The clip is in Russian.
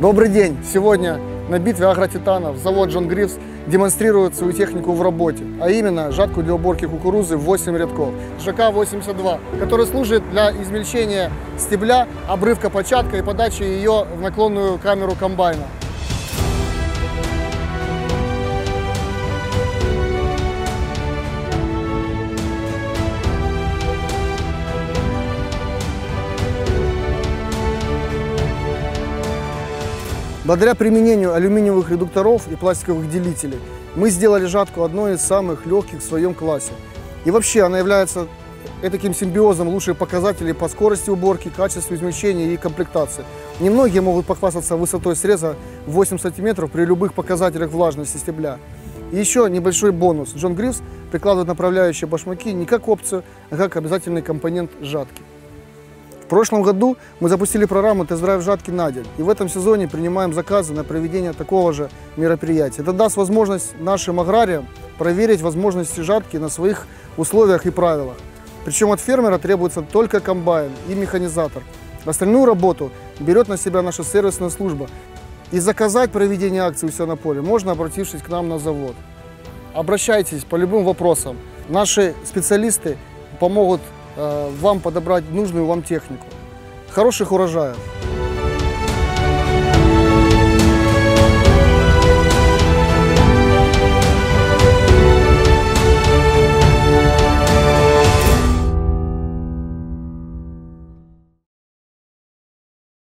Добрый день! Сегодня на битве агротитанов завод Джон Грифс демонстрирует свою технику в работе, а именно жатку для уборки кукурузы в 8 рядков ЖК-82, который служит для измельчения стебля, обрывка початка и подачи ее в наклонную камеру комбайна. Благодаря применению алюминиевых редукторов и пластиковых делителей мы сделали жатку одной из самых легких в своем классе. И вообще она является таким симбиозом лучших показателей по скорости уборки, качеству измельчения и комплектации. Немногие могут похвастаться высотой среза 8 см при любых показателях влажности стебля. И еще небольшой бонус. Джон Грифс прикладывает направляющие башмаки не как опцию, а как обязательный компонент жатки. В прошлом году мы запустили программу «Тест-драйв жатки на день». И в этом сезоне принимаем заказы на проведение такого же мероприятия. Это даст возможность нашим аграриям проверить возможности жатки на своих условиях и правилах. Причем от фермера требуется только комбайн и механизатор. Остальную работу берет на себя наша сервисная служба. И заказать проведение акции у себя на поле можно, обратившись к нам на завод. Обращайтесь по любым вопросам. Наши специалисты помогут вам подобрать нужную вам технику. Хороших урожаев!